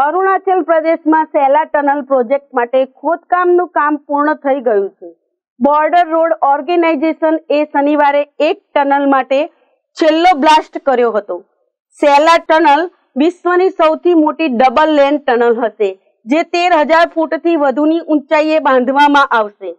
અરુણાચલ પ્રદેશમાં સેલા tunnel project માટે ખોદકામનું કામ પૂર્ણ થઈ ગયું છે. બોર્ડર રોડ ઓર્ગેનાઇઝેશન એ શનિવારે એક ટનલ માટે છેલ્લો બ્લાસ્ટ કર્યો હતો. સેલા ટનલ વિશ્વની સૌથી મોટી ડબલ લેન ટનલ હશે, જે તેર હજાર ફૂટથી વધુની ઊંચાઈએ બાંધવામાં આવશે.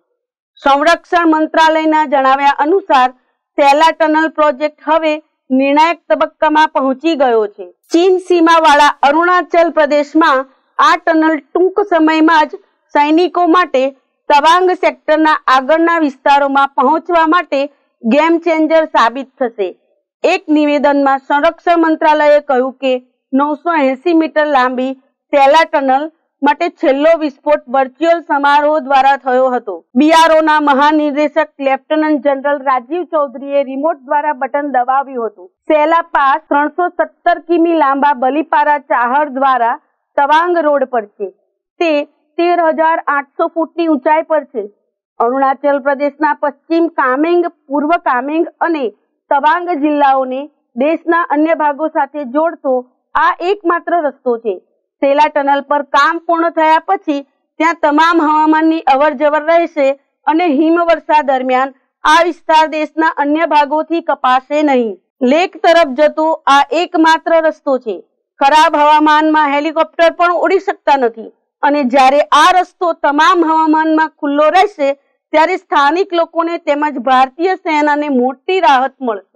સંરક્ષણ મંત્રાલયના જણાવ્યા અનુસાર, સેલા ટનલ પ્રોજેક્ટ હવે નિર્ણાયક તબક્કામાં પહોંચી ગયો છે. ચીન સીમાવાળા અરુણાચલ પ્રદેશમાં આ ટનલ ટૂંક સમયમાં જ સૈનિકો માટે તવાંગ સેક્ટરના આગળના વિસ્તારોમાં પહોંચવા માટે ગેમ ચેન્જર સાબિત થશે. એક નિવેદનમાં સંરક્ષણ મંત્રાલયે કહ્યું કે નવસો એસી મીટર લાંબી સેલા ટનલ માટે છેલ્લો વિસ્ફોટ વર્ચ્યુઅલ સમારોહ દ્વારા થયો હતો. બીઆરઓના મહાનિર્દેશક લેફ્ટનન્ટ જનરલ રાજીવ ચૌધરીએ રિમોટ દ્વારા બટન દબાવ્યું હતું. સેલા પાસ ત્રણસો સત્તર કિમી લાંબા બલીપારા ચાહર દ્વારા તવાંગ રોડ પર છે. તે તેર હજાર આઠસો ફૂટની ઊંચાઈ પર છે. અરુણાચલ પ્રદેશના પશ્ચિમ કામેંગ, પૂર્વ કામેંગ અને તવાંગ જિલ્લાઓને દેશના અન્ય ભાગો સાથે જોડતો આ એકમાત્ર રસ્તો છે. સેલા ટનલ પર કામ પૂર્ણ થયા પછી ત્યાં તમામ હવામાનની અવર જવર રહેશે અને હિમવર્ષા દરમિયાન આ વિસ્તાર દેશના અન્ય ભાગોથી કપાશે નહીં. લેક તરફ જતો આ એકમાત્ર રસ્તો છે. ખરાબ હવામાનમાં હેલિકોપ્ટર પણ ઉડી શકતા નથી અને જ્યારે આ રસ્તો તમામ હવામાનમાં ખુલ્લો રહેશે, ત્યારે સ્થાનિક લોકોને તેમજ ભારતીય સેનાને મોટી રાહત મળશે.